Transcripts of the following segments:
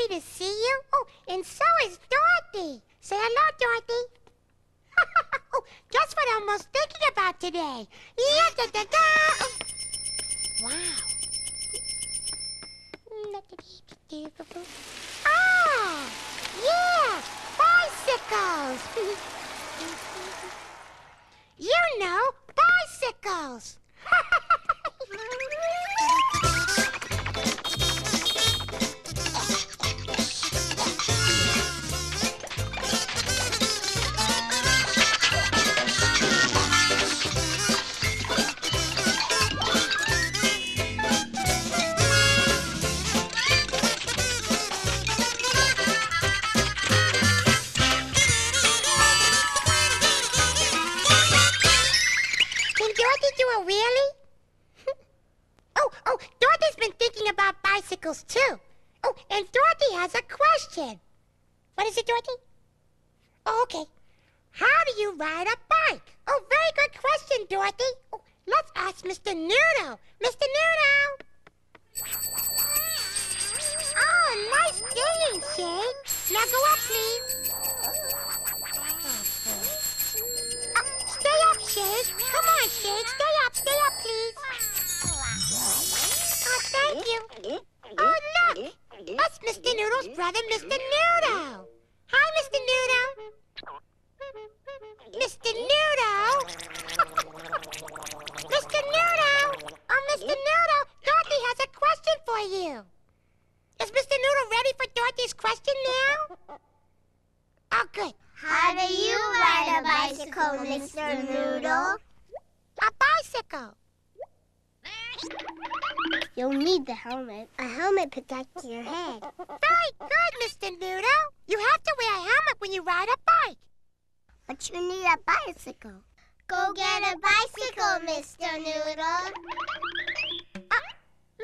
happy to see you. Oh, and so is Dorothy. Say hello, Dorothy. oh, just what I was thinking about today. Yeah, da, da, da. Wow. Ah, yeah, bicycles. you know, bicycles. Dorothy do a wheelie? oh, oh, Dorothy's been thinking about bicycles too. Oh, and Dorothy has a question. What is it, Dorothy? Oh, okay. How do you ride a bike? Oh, very good question, Dorothy. Oh, let's ask Mr. Noodle. Mr. Noodle! Oh, nice singing, Shade. Now go up, please. Shade. Stay up, stay up, please. Oh, thank you. Oh, look. That's Mr. Noodle's brother, Mr. Noodle. Hi, Mr. Noodle. Mr. Noodle. Mr. Noodle. Oh, Mr. Noodle, Dorothy has a question for you. Is Mr. Noodle ready for Dorothy's question now? Oh, good. How do you ride a bicycle, Mr. Noodle? You'll need the helmet. A helmet protects your head. Very good, Mr. Noodle. You have to wear a helmet when you ride a bike. But you need a bicycle. Go get a bicycle, Mr. Noodle. Uh,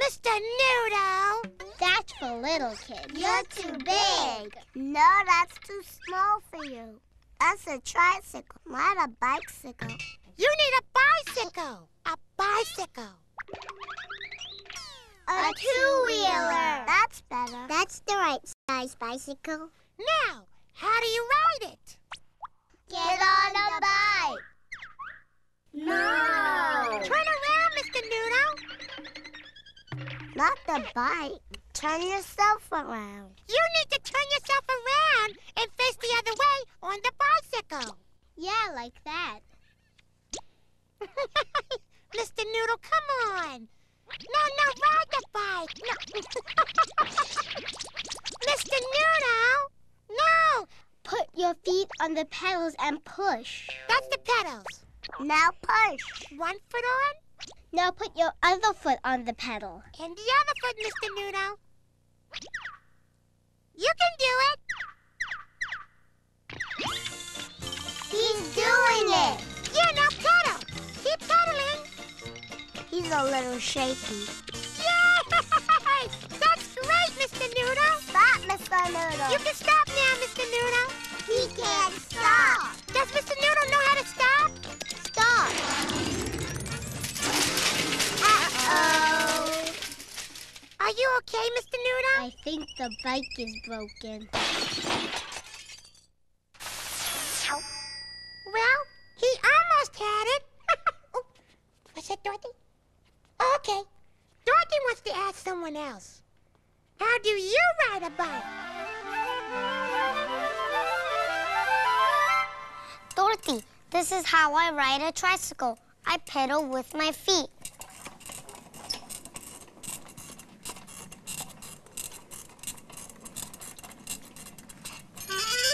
Mr. Noodle. That's for little kids. You're too big. No, that's too small for you. That's a tricycle, not a bicycle. You need a bicycle. A bicycle. A two-wheeler. That's better. That's the right size bicycle. Now, how do you ride it? Get on a bike. No. Turn around, Mr. Noodle. Not the bike. Turn yourself around. You need to turn yourself around and face the other way on the bicycle. Yeah, like that. Mr. Noodle, come on. No, no, ride the bike. No. Mr. Noodle, no. Put your feet on the pedals and push. That's the pedals. Now push. One foot on Now put your other foot on the pedal. and the other foot, Mr. Noodle. You can do it. He's a little shaky. Yay! That's great, Mr. Noodle. Stop, Mr. Noodle. You can stop now, Mr. Noodle. He can't stop. Does Mr. Noodle know how to stop? Stop. Uh-oh. Are you okay, Mr. Noodle? I think the bike is broken. Someone else. How do you ride a bike? Dorothy, this is how I ride a tricycle. I pedal with my feet.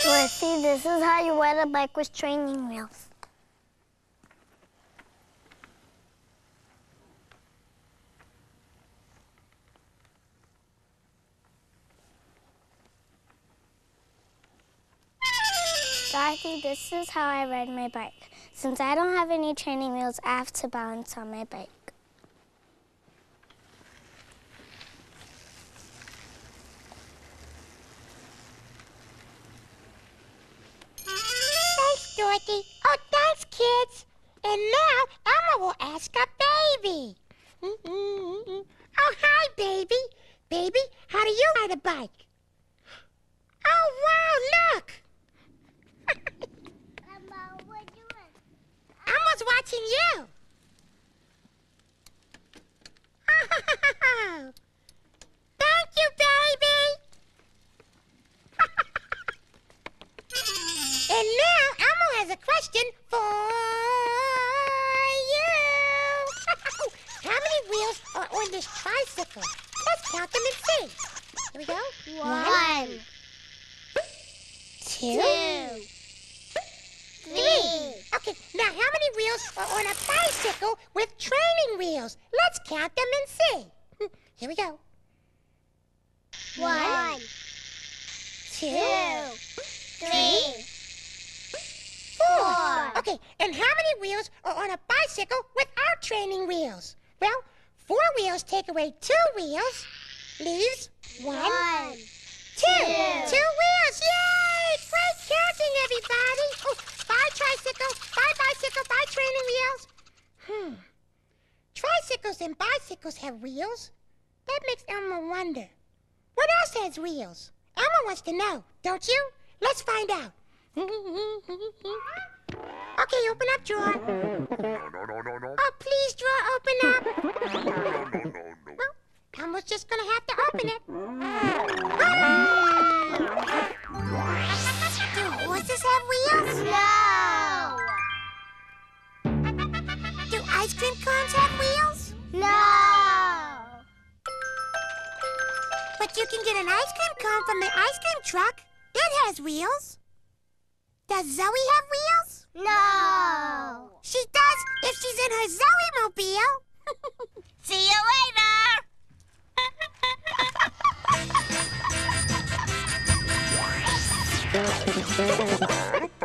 Dorothy, this is how you ride a bike with training wheels. Dorothy, this is how I ride my bike. Since I don't have any training wheels, I have to balance on my bike. Thanks, Dorothy. Oh, thanks, kids. And now Elmo will ask a baby. Oh, hi, baby. Baby, how do you ride a bike? Oh, wow, look! Elmo, what you doing? Elmo's watching you. Thank you, baby. and now Elmo has a question for you. How many wheels are on this tricycle? Let's count them and see. Here we go. One, two. Okay, now how many wheels are on a bicycle with training wheels? Let's count them and see. Here we go. one, two, two, three, four. Okay, and how many wheels are on a bicycle without training wheels? Well, four wheels take away two wheels, leaves one, one. two. two. Two wheels. Yay! Great counting, everybody. Oh, bye tricycle, bye bicycle, bye training wheels. Hmm. Tricycles and bicycles have wheels. That makes Elmo wonder. What else has wheels? Elmo wants to know, don't you? Let's find out. okay, open up drawer. No, no, no, no, no. Oh, please, drawer, open up. No, no, no, no. Well, Elmo's just gonna have to open it. Do horses have wheels? No. Ice have wheels? No. But you can get an ice cream cone from the ice cream truck. It has wheels. Does Zoe have wheels? No. She does if she's in her Zoe mobile. See you later.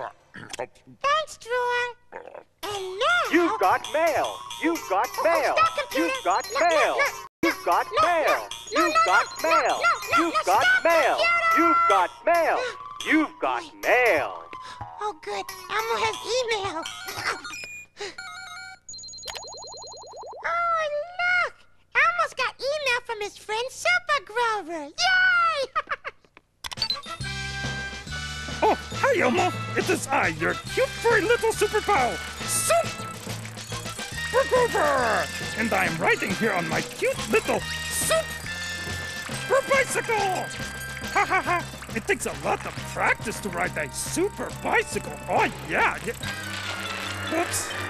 Thanks, Drawer. And now... You've got mail. You've got oh, mail. stop. You've got No, no, mail. no. You've got mail. no, no, You've got mail. no, no, You've got mail. You've got mail. You've got mail. Oh, good. Elmo has email. oh, look. Elmo's got email from his friend Super Grover. Yay! Oh, hi, Elmo. It is I, your cute furry little super pal, Super Grover. And I am riding here on my cute little super bicycle. Ha ha ha. It takes a lot of practice to ride a super bicycle. Oh, yeah. yeah. Oops.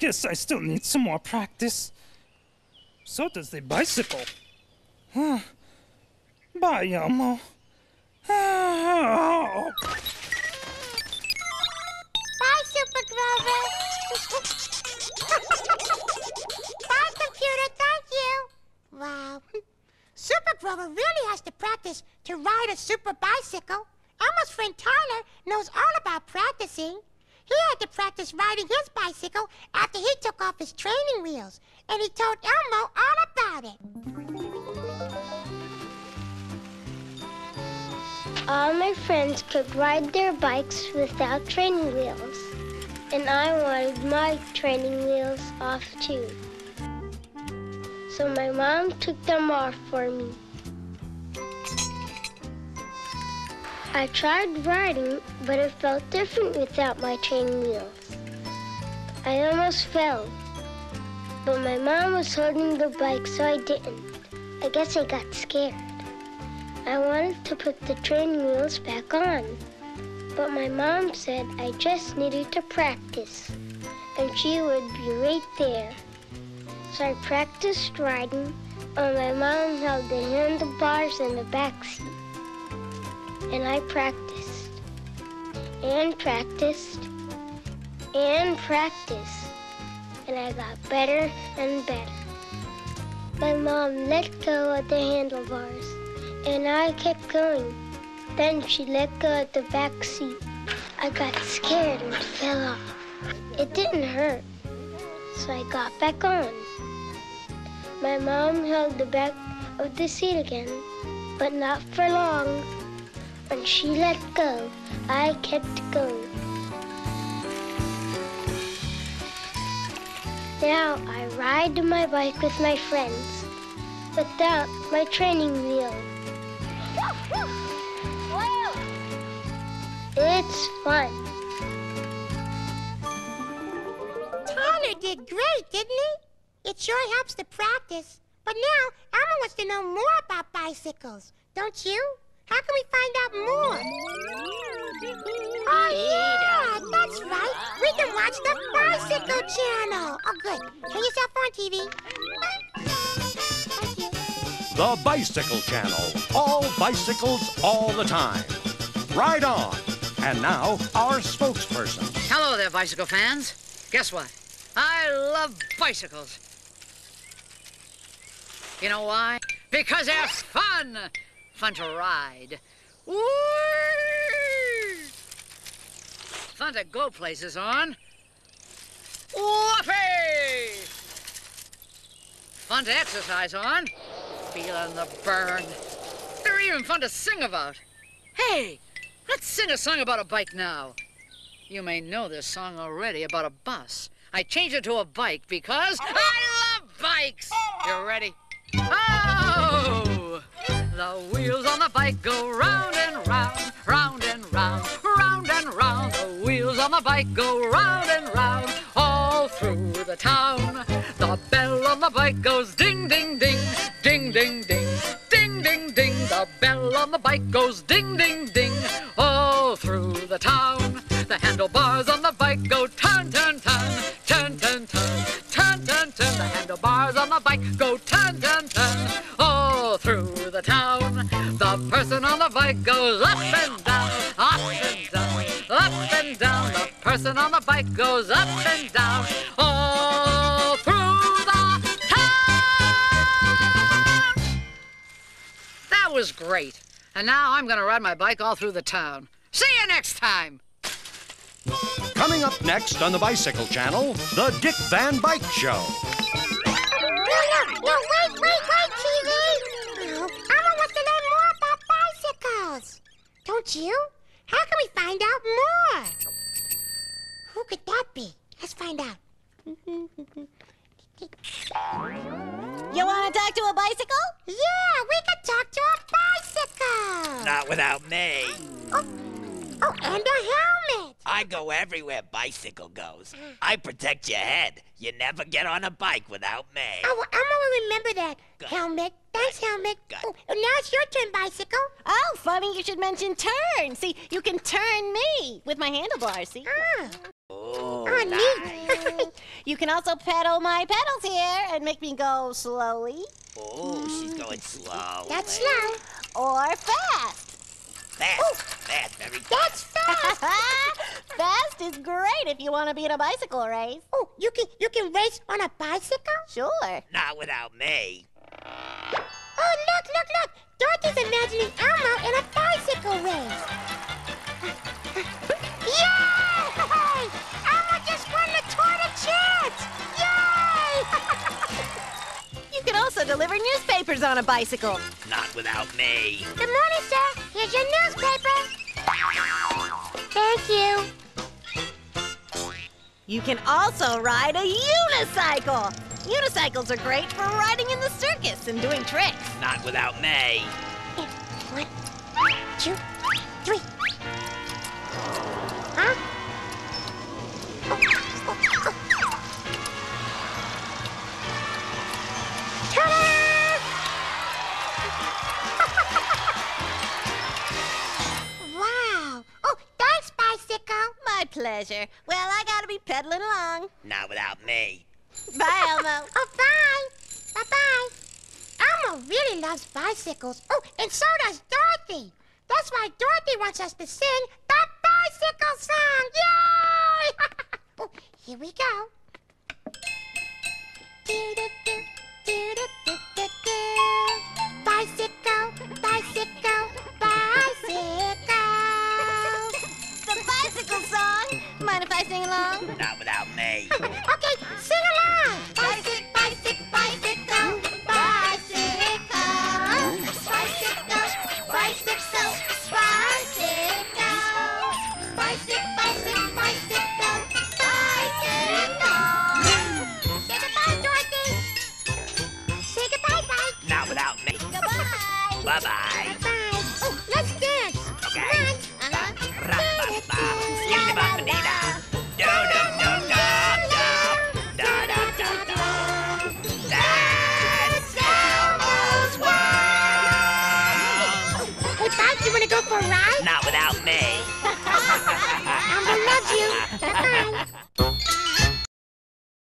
Guess I still need some more practice. So does the bicycle. Huh. Bye, Elmo. Bye, Super Grover. Bye, computer. Thank you. Wow. Super Grover really has to practice to ride a super bicycle. Elmo's friend Tyler knows all about practicing. He had to practice riding his bicycle after he took off his training wheels, and he told Elmo all about it. All my friends could ride their bikes without training wheels. And I wanted my training wheels off too. So my mom took them off for me. I tried riding, but it felt different without my training wheels. I almost fell. But my mom was holding the bike, so I didn't. I guess I got scared. I wanted to put the training wheels back on. But my mom said I just needed to practice, and she would be right there. So I practiced riding, and my mom held the handlebars in the back seat. And I practiced, and practiced, and practiced, and I got better and better. My mom let go of the handlebars, and I kept going. Then she let go of the back seat. I got scared and fell off. It didn't hurt, so I got back on. My mom held the back of the seat again, but not for long. When she let go, I kept going. Now I ride my bike with my friends without my training wheel. It's fun. Tyler did great, didn't he? It sure helps to practice. But now, Elmo wants to know more about bicycles. Don't you? How can we find out more? Oh, yeah, that's right. We can watch the Bicycle Channel. Oh, good. Turn yourself on, TV. The Bicycle Channel. All bicycles all the time. Ride on. And now, our spokesperson. Hello there, bicycle fans. Guess what? I love bicycles. You know why? Because they're fun. Fun to ride. Whee! Fun to go places on. Whoopee! Fun to exercise on. Feeling the burn. They're even fun to sing about. Hey, let's sing a song about a bike now. You may know this song already about a bus. I changed it to a bike because I love bikes. You ready? Oh! The wheels on the bike go round and round, round and round, round and round. The wheels on the bike go round and round, all through the town. The bell on the bike goes ding, ding, ding, ding, ding, ding, ding, ding, ding. The bell on the bike goes ding, ding, ding, all through the town. Goes up and down, up and down, up and down. The person on the bike goes up and down, all through the town. That was great. And now I'm going to ride my bike all through the town. See you next time. Coming up next on the Bicycle Channel, the Dick Van Bike Show. Don't you? How can we find out more? Who could that be? Let's find out. You want to talk to a bicycle? Yeah, we could talk to a bicycle. Not without me. Oh, oh and a helmet. I go everywhere bicycle goes. I protect your head. You never get on a bike without me. Oh, well, Elmo will remember that. Good. Helmet. Thanks, helmet. Good. Oh, now it's your turn, bicycle. Oh, funny you should mention turn. See, you can turn me with my handlebars, see? Ah, Oh, oh neat. You can also pedal my pedals here and make me go slowly Oh, she's going slow. That's slow. or fast. Fast, fast, very That's fast. fast is great if you want to be in a bicycle race. Oh, you can you can race on a bicycle? Sure. Not without me. Oh, look, look, look! Dorothy's imagining Elmo in a bicycle race. Yay! Elmo just won the Tour de France! Yay! You can also deliver newspapers on a bicycle. Not without me. Good morning, sir. Here's your newspaper. Thank you. You can also ride a unicycle. Unicycles are great for riding in the circus and doing tricks. Not without me. One, two, My pleasure. Well, I gotta be pedaling along. Not without me. Bye, Elmo. Oh, bye. Bye-bye. Elmo really loves bicycles. Oh, and so does Dorothy. That's why Dorothy wants us to sing the bicycle song. Yay! oh, here we go. Bye bye. Bye. Oh, let's dance. Okay. Uh huh. Skibidi-bobbidi-da. Do do do do do. Go for a ride? Not without me. Elmo loves you.